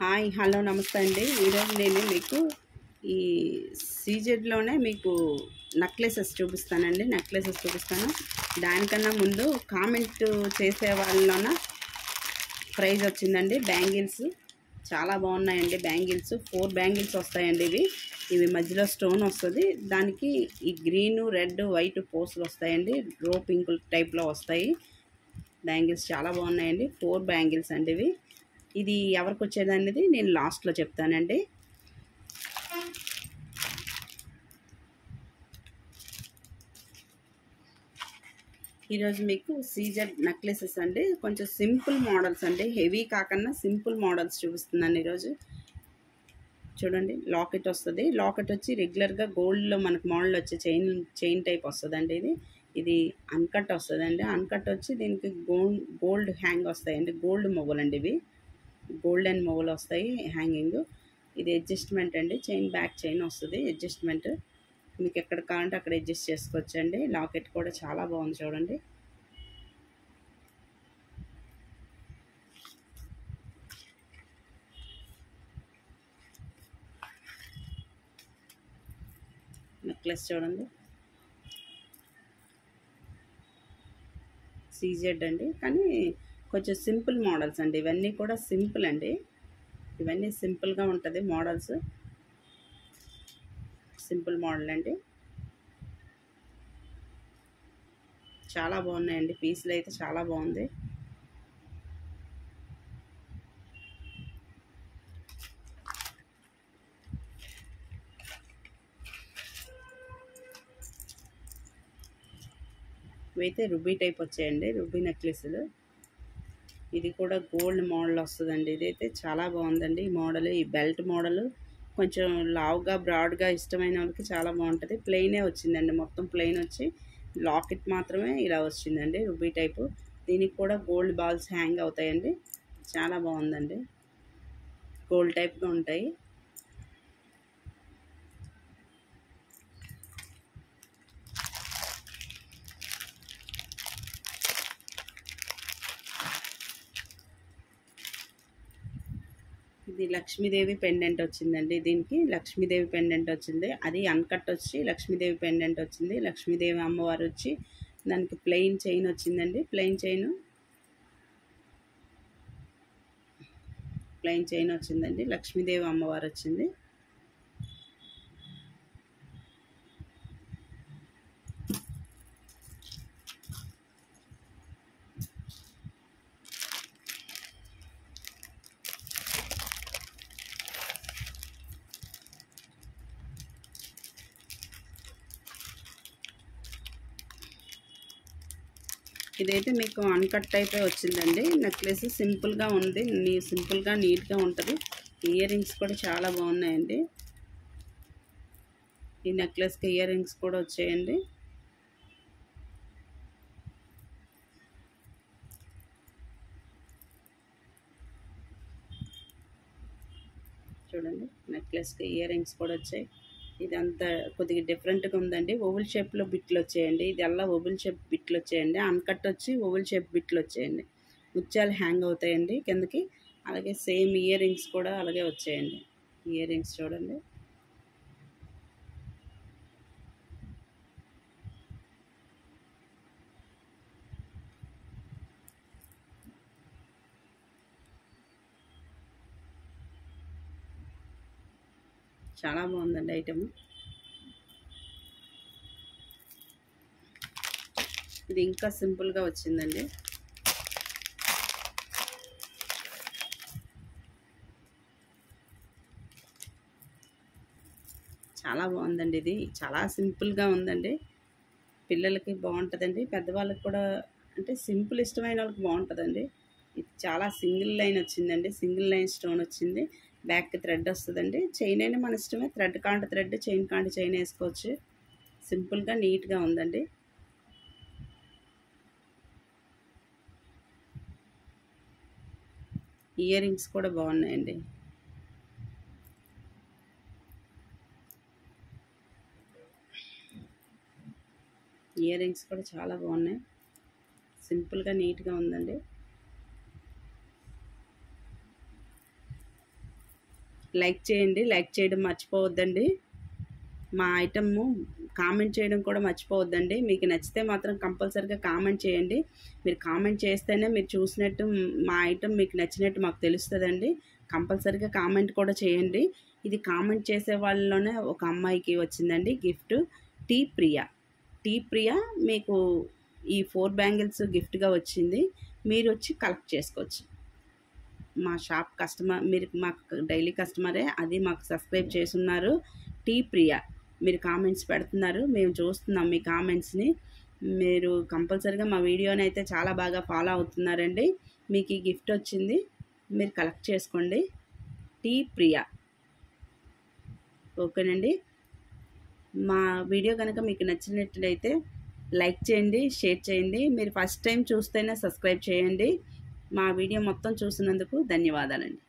Hi hello నమస్తే అండి. ఈరోజు నేను మీకు ఈ సీజెడ్లోనే మీకు నెక్లెసెస్ చూపిస్తానండి. నెక్లెసెస్ చూపిస్తాను. దానికన్నా ముందు కామెంట్ చేసే వాళ్ళలోన ప్రైజ్ వచ్చిందండి. బ్యాంగిల్స్ చాలా బాగున్నాయండి. బ్యాంగిల్స్ ఫోర్ బ్యాంగిల్స్ వస్తాయండి ఇవి. ఇవి మధ్యలో స్టోన్ వస్తుంది. దానికి ఈ గ్రీన్ రెడ్ వైట్ పోస్లు వస్తాయండి. రో పింక్ టైప్లో వస్తాయి. బ్యాంగిల్స్ చాలా బాగున్నాయండి. ఫోర్ బ్యాంగిల్స్ అండి ఇవి. ఇది ఎవరికి వచ్చేది అనేది నేను లాస్ట్లో చెప్తానండి. ఈరోజు మీకు సీజర్ నెక్లెసెస్ అండి. కొంచెం సింపుల్ మోడల్స్ అండి. హెవీ కాకుండా సింపుల్ మోడల్స్ చూపిస్తున్నాను ఈరోజు. చూడండి లాకెట్ వస్తుంది. లాకెట్ వచ్చి రెగ్యులర్గా గోల్డ్లో మనకు మోడల్ వచ్చే చైన్ చైన్ టైప్ వస్తుందండి ఇది. ఇది అన్కట్ వస్తుందండి. అన్కట్ వచ్చి దీనికి గోల్డ్ గోల్డ్ హ్యాంగ్ వస్తాయండి. గోల్డ్ మొగ్గులండి ఇవి. గోల్డెన్ మొగ్గలు వస్తాయి హ్యాంగింగ్. ఇది అడ్జస్ట్మెంట్ అండి. చైన్ బ్యాక్ చైన్ వస్తుంది. అడ్జస్ట్మెంట్. మీకు ఎక్కడ కావాలంటే అక్కడ అడ్జస్ట్ చేసుకోవచ్చండి. లాకెట్ కూడా చాలా బాగుంది చూడండి. నెక్లెస్ చూడండి. సీజెడ్ అండి. కానీ కొంచెం సింపుల్ మోడల్స్ అండి. ఇవన్నీ కూడా సింపుల్ అండి. ఇవన్నీ సింపుల్గా ఉంటుంది మోడల్స్. సింపుల్ మోడల్ అండి. చాలా బాగున్నాయండి. పీసులు అయితే చాలా బాగుంది. ఇవైతే రుబీ టైప్ వచ్చాయండి. రుబీ నెక్లెస్లు. ఇది కూడా గోల్డ్ మోడల్ వస్తుందండి. ఇదైతే చాలా బాగుందండి. ఈ మోడల్ ఈ బెల్ట్ మోడల్ కొంచెం లావుగా బ్రాడ్గా ఇష్టమైన వాళ్ళకి చాలా బాగుంటుంది. ప్లెయినే వచ్చిందండి. మొత్తం ప్లెయిన్ వచ్చి లాకెట్ మాత్రమే ఇలా వచ్చిందండి. Ruby type. దీనికి కూడా గోల్డ్ బాల్స్ హ్యాంగ్ అవుతాయండి. చాలా బాగుందండి. గోల్డ్ టైప్గా ఉంటాయి. ఇది లక్ష్మీదేవి పెండెంట్ వచ్చిందండి. దీనికి లక్ష్మీదేవి పెండెంట్ వచ్చింది. అది అన్కట్ వచ్చి లక్ష్మీదేవి పెండెంట్ వచ్చింది. లక్ష్మీదేవి అమ్మవారు వచ్చి దానికి ప్లెయిన్ చైన్ వచ్చిందండి. ప్లెయిన్ చైన్ ప్లెయిన్ చైన్ వచ్చిందండి. లక్ష్మీదేవి అమ్మవారు వచ్చింది. ఇదైతే మీకు అన్కట్ టైపే వచ్చిందండి. నెక్లెస్ సింపుల్గా ఉంది. నీ సింపుల్గా నీట్గా ఉంటుంది. ఇయర్ రింగ్స్ కూడా చాలా బాగున్నాయండి. ఈ నెక్లెస్కి ఇయర్ రింగ్స్ కూడా వచ్చాయండి. చూడండి నెక్లెస్కి ఇయర్ రింగ్స్ కూడా వచ్చాయి. ఇదంతా కొద్దిగా డిఫరెంట్గా ఉందండి. ఓవెల్ షేప్లో బిట్లు వచ్చేయండి. ఇది అలా ఓవెల్ షేప్ బిట్లు వచ్చేయండి. అన్కట్ వచ్చి ఓవెల్ షేప్ బిట్లు వచ్చేయండి. ముత్యాలు హ్యాంగ్ అవుతాయండి కిందకి. అలాగే సేమ్ ఇయర్ రింగ్స్ కూడా అలాగే వచ్చేయండి. ఇయర్ రింగ్స్ చూడండి. చాలా బాగుందండి ఐటమ్. ఇది ఇంకా సింపుల్గా వచ్చిందండి. చాలా బాగుందండి ఇది. చాలా సింపుల్గా ఉందండి. పిల్లలకి బాగుంటుందండి. పెద్దవాళ్ళకి కూడా అంటే సింపుల్ ఇష్టమైన వాళ్ళకి బాగుంటుందండి. ఇది చాలా సింగిల్ లైన్ వచ్చిందండి. సింగిల్ లైన్ స్టోన్ వచ్చింది. బ్యాక్ థ్రెడ్ వస్తుందండి. చైన్ అయినా మన ఇష్టమే. థ్రెడ్ కాంట థ్రెడ్ చైన్ కాంట చైన్ వేసుకోవచ్చు. సింపుల్గా నీట్గా ఉందండి. ఇయర్ రింగ్స్ కూడా బాగున్నాయండి. ఇయర్ రింగ్స్ కూడా చాలా బాగున్నాయి. సింపుల్గా నీట్గా ఉందండి. లైక్ చేయండి లైక్ చేయడం మర్చిపోవద్దండి. మా ఐటమ్ కామెంట్ చేయడం కూడా మర్చిపోవద్దండి. మీకు నచ్చితే మాత్రం కంపల్సరీగా కామెంట్ చేయండి. మీరు కామెంట్ చేస్తేనే మీరు చూసినట్టు మా ఐటమ్ మీకు నచ్చినట్టు మాకు తెలుస్తుందండి. కంపల్సరీగా కామెంట్ కూడా చేయండి. ఇది కామెంట్ చేసే వాళ్ళలోనే ఒక అమ్మాయికి వచ్చిందండి gift. T Priya. T Priya మీకు ఈ ఫోర్ బ్యాంగిల్స్ గిఫ్ట్గా వచ్చింది. మీరు వచ్చి కలెక్ట్ చేసుకోవచ్చు. మా షాప్ కస్టమర్ మీరు మాకు డైలీ కస్టమరే అది మాకు సబ్స్క్రైబ్ చేసున్నారు టీ ప్రియా మీరు కామెంట్స్ పెడుతున్నారు. మేము చూస్తున్నాం మీ కామెంట్స్ని. మీరు కంపల్సరీగా మా వీడియోని అయితే చాలా బాగా ఫాలో అవుతున్నారండి. మీకు ఈ గిఫ్ట్ వచ్చింది మీరు కలెక్ట్ చేసుకోండి. టీ ప్రియా. ఓకేనండి. మా వీడియో కనుక మీకు నచ్చినట్లయితే లైక్ చేయండి షేర్ చేయండి. మీరు ఫస్ట్ టైం చూస్తేనే సబ్స్క్రైబ్ చేయండి. మా వీడియో మొత్తం చూసినందుకు ధన్యవాదాలండి.